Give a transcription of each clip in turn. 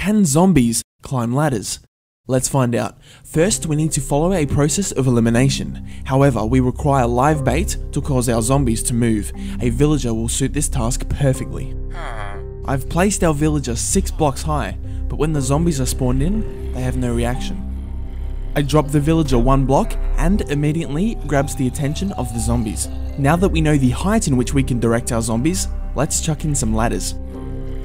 Can zombies climb ladders? Let's find out. First, we need to follow a process of elimination. However, we require live bait to cause our zombies to move. A villager will suit this task perfectly. Hmm. I've placed our villager 6 blocks high, but when the zombies are spawned in, they have no reaction. I drop the villager one block and immediately grabs the attention of the zombies. Now that we know the height in which we can direct our zombies, let's chuck in some ladders.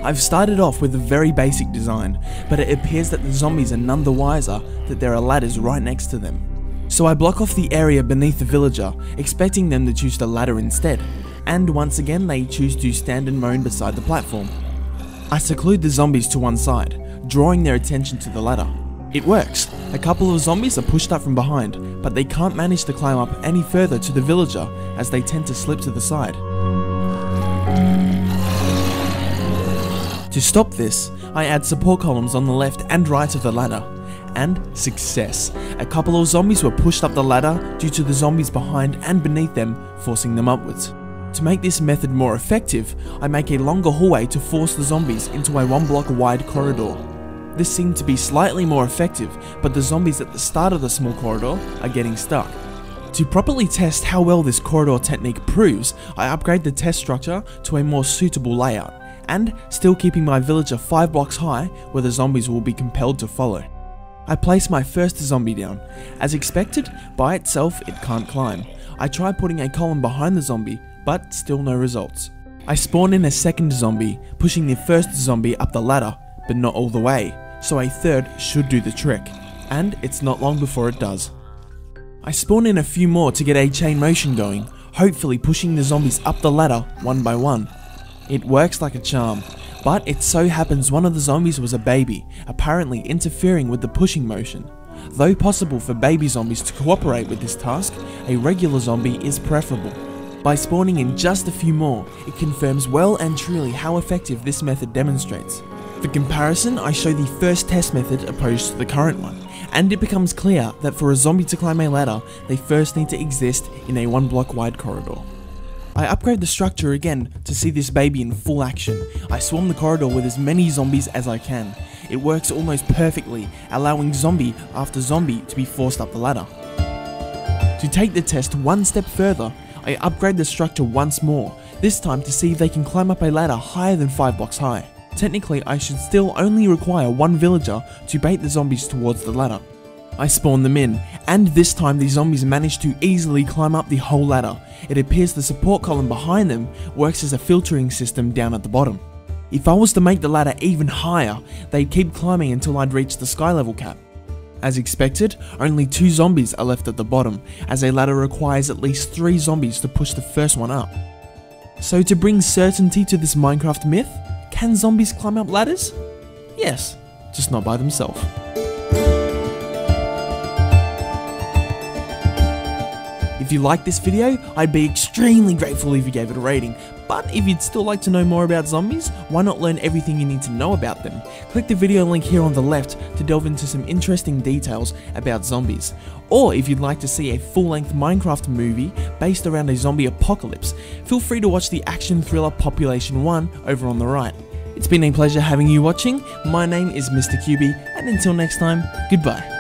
I've started off with a very basic design, but it appears that the zombies are none the wiser that there are ladders right next to them. So I block off the area beneath the villager, expecting them to choose the ladder instead, and once again they choose to stand and moan beside the platform. I seclude the zombies to one side, drawing their attention to the ladder. It works. A couple of zombies are pushed up from behind, but they can't manage to climb up any further to the villager as they tend to slip to the side. To stop this, I add support columns on the left and right of the ladder. And success. A couple of zombies were pushed up the ladder due to the zombies behind and beneath them forcing them upwards. To make this method more effective, I make a longer hallway to force the zombies into a one block wide corridor. This seemed to be slightly more effective, but the zombies at the start of the small corridor are getting stuck. To properly test how well this corridor technique proves, I upgrade the test structure to a more suitable layout and still keeping my villager 5 blocks high where the zombies will be compelled to follow. I place my first zombie down. As expected, by itself it can't climb. I try putting a column behind the zombie, but still no results. I spawn in a second zombie, pushing the first zombie up the ladder, but not all the way, so a third should do the trick, and it's not long before it does. I spawn in a few more to get a chain motion going, hopefully pushing the zombies up the ladder one by one. It works like a charm, but it so happens one of the zombies was a baby, apparently interfering with the pushing motion. Though possible for baby zombies to cooperate with this task, a regular zombie is preferable. By spawning in just a few more, it confirms well and truly how effective this method demonstrates. For comparison, I show the first test method opposed to the current one, and it becomes clear that for a zombie to climb a ladder, they first need to exist in a one block wide corridor. I upgrade the structure again to see this baby in full action. I swarm the corridor with as many zombies as I can. It works almost perfectly, allowing zombie after zombie to be forced up the ladder. To take the test one step further, I upgrade the structure once more, this time to see if they can climb up a ladder higher than 5 blocks high. Technically, I should still only require one villager to bait the zombies towards the ladder. I spawn them in, and this time the zombies manage to easily climb up the whole ladder. It appears the support column behind them works as a filtering system down at the bottom. If I was to make the ladder even higher, they'd keep climbing until I'd reach the sky level cap. As expected, only two zombies are left at the bottom, as a ladder requires at least three zombies to push the first one up. So to bring certainty to this Minecraft myth, can zombies climb up ladders? Yes, just not by themselves. If you liked this video, I'd be extremely grateful if you gave it a rating. But if you'd still like to know more about zombies, why not learn everything you need to know about them? Click the video link here on the left to delve into some interesting details about zombies. Or if you'd like to see a full-length Minecraft movie based around a zombie apocalypse, feel free to watch the action thriller Population 1 over on the right. It's been a pleasure having you watching, my name is Mr. Cubey, and until next time, goodbye.